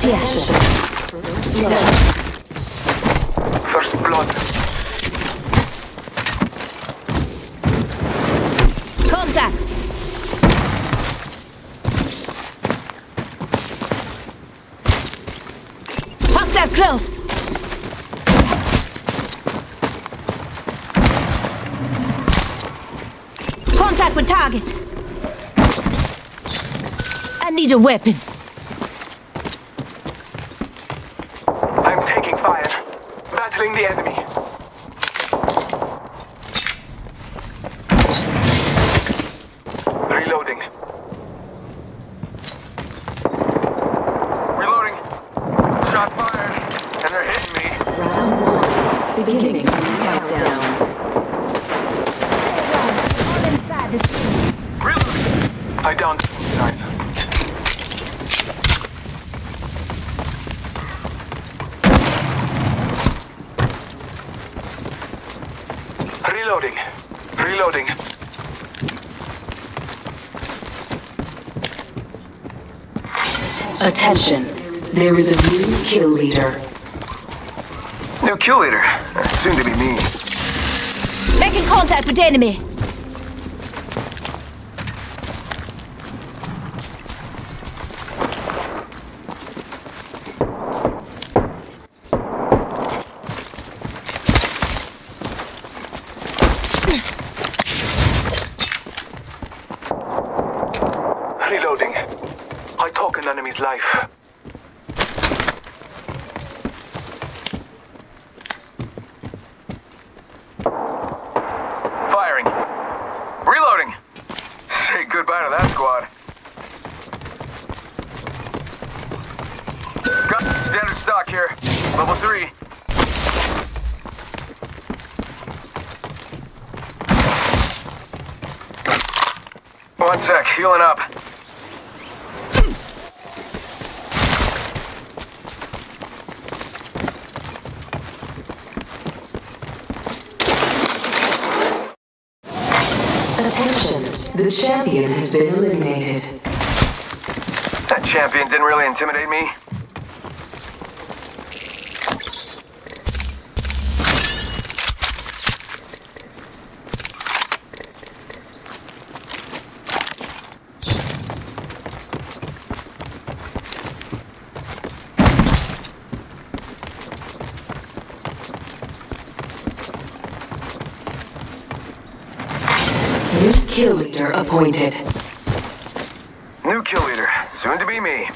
here. First blood. Contact! Hostile close! Contact with target! I need a weapon. Battling the enemy. Reloading. Reloading. Shot fired. And they're hitting me. Round one. Beginning countdown. All inside this Reloading. I downed time. Reloading. Reloading. Attention. There is a new kill leader. New kill leader. Soon to be me. Making contact with enemy. Reloading. I talk an enemy's life. Firing. Reloading. Say goodbye to that squad. Got standard stock here. Level three. One sec, healing up. Attention. The champion has been eliminated. That champion didn't really intimidate me. Kill leader appointed. New kill leader, soon to be me.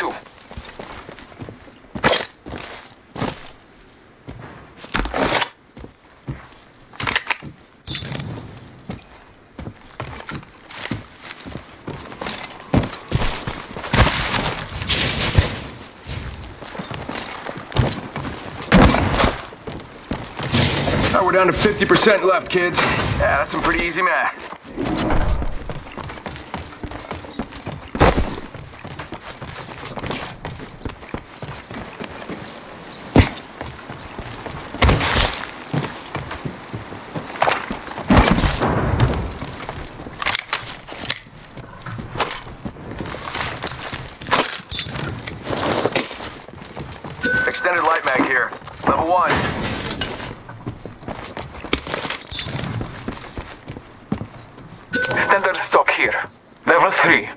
2. Now we're down to 50% left, kids. Yeah, that's some pretty easy math. Extended light mag here. Level 1. Standard stock here. Level 3.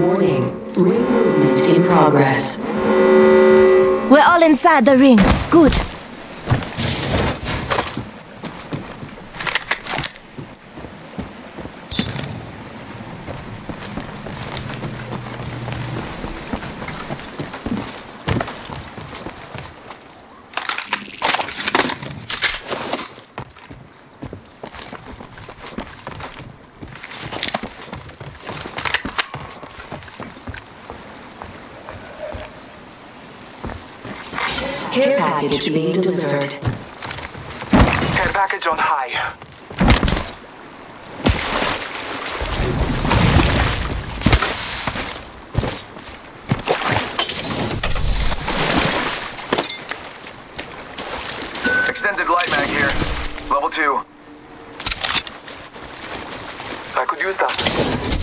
Warning. Ring movement in progress. We're all inside the ring. Good. Care package being delivered. Care package on high. Extended light mag here. Level 2. I could use that.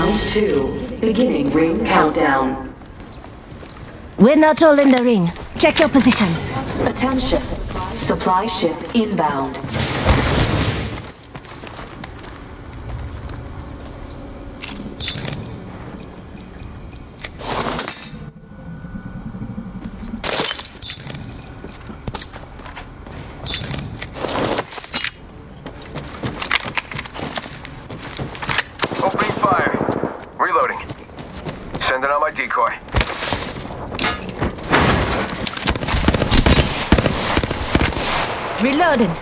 Round two. Beginning ring countdown. We're not all in the ring. Check your positions. Attention. Supply ship inbound. Opening fire. Reloading. Sending out my decoy. Reloading.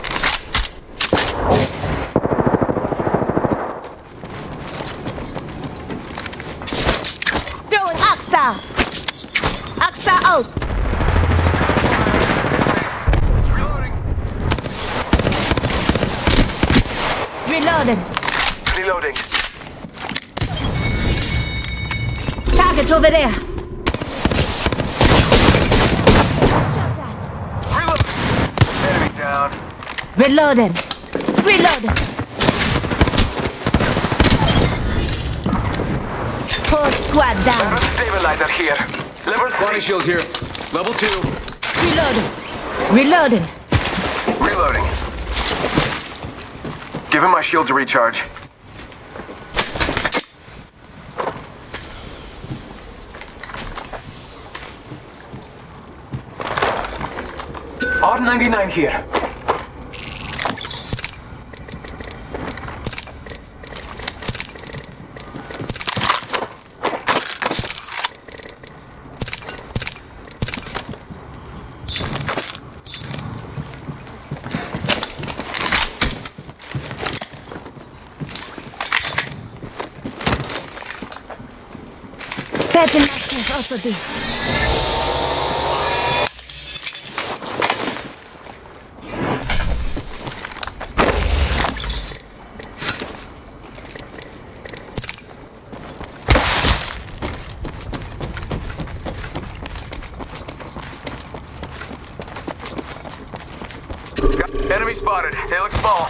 Oxstar. Oxstar out. Reloading. Reloading. Reloading. Target over there. Shot at. Enemy down. Reloading. Reloading. Whole squad down. Another stabilizer here. Level three. Body shield here. Level two. Reloading. Reloading. Reloading. Give him my shield to recharge. R99 here. Myself up. Enemy spotted. They look small.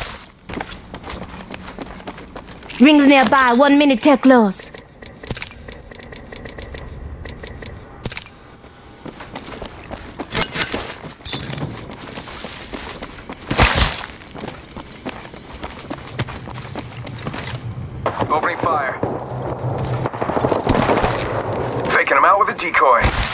Rings nearby. One minute till close. Opening fire. Faking him out with a decoy.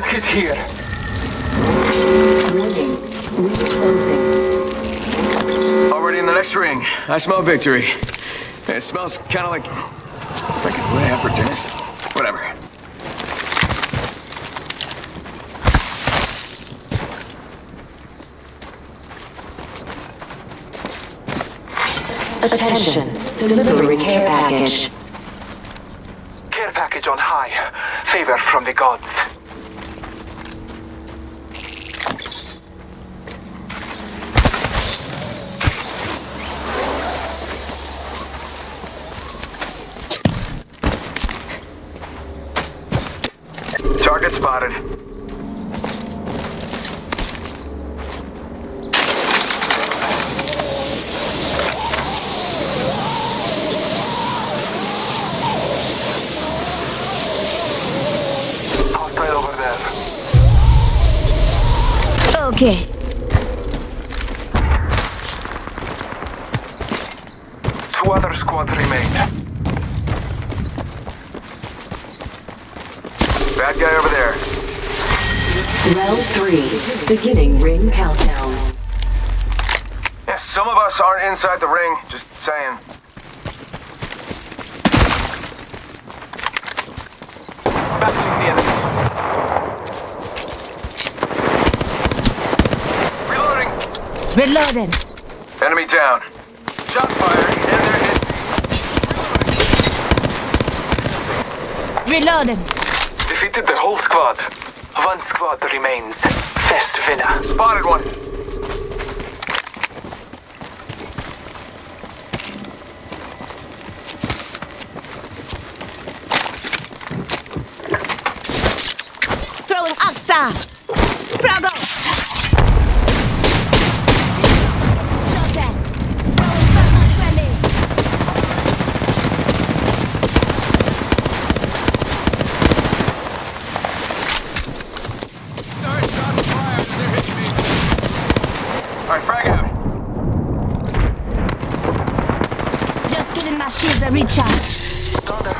Medkit here. Warning. Ring closing. Already in the next ring. I smell victory. It smells kind of like. Like what I have for dinner? Whatever. Attention. Delivery care package. Care package on high. Favor from the gods. Target spotted. Hostile over there. Okay. Two other squads remain. Bad guy over there. Round three. Beginning ring countdown. Yeah, some of us aren't inside the ring. Just saying. Battling. Reloading. Reloading. Enemy down. Shots fired, and they're hit. Reloading. Defeated the whole squad. One squad remains. Fest winner. Spotted one. Fired. They're. All right, frag out. Just getting my shields a recharge.